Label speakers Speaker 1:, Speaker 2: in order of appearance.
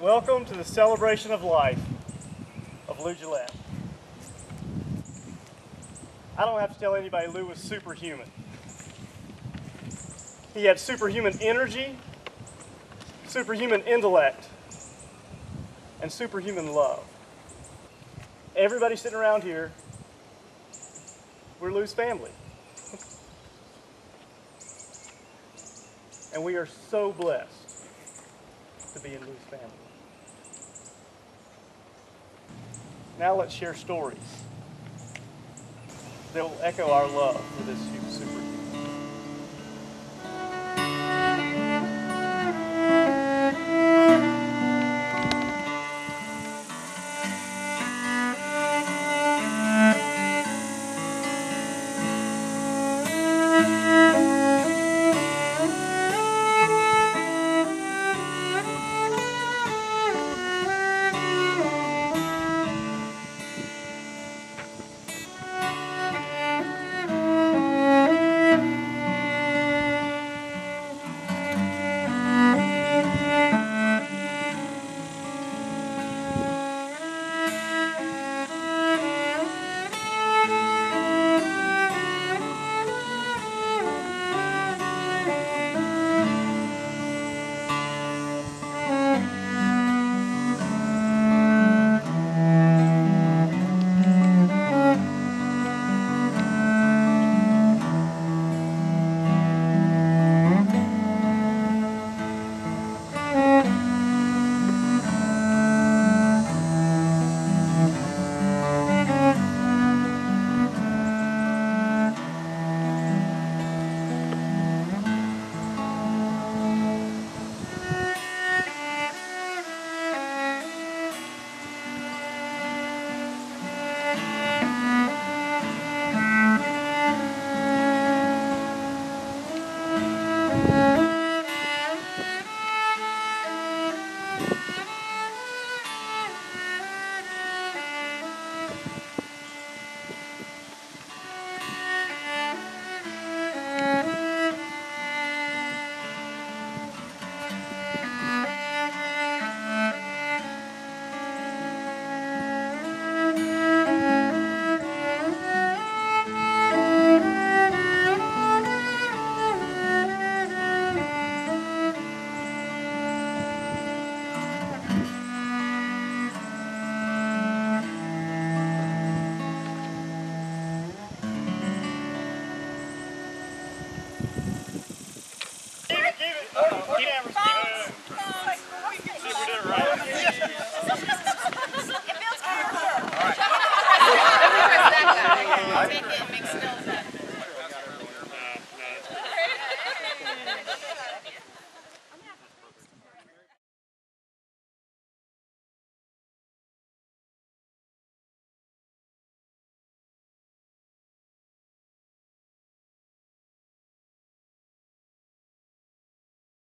Speaker 1: Welcome to the celebration of life of Lou Guillette. I don't have to tell anybody Lou was superhuman. He had superhuman energy, superhuman intellect, and superhuman love. Everybody sitting around here, we're Lou's family. and we are so blessed to be in Lou's family. Now let's share stories. That will echo our love for this super